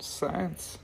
Science.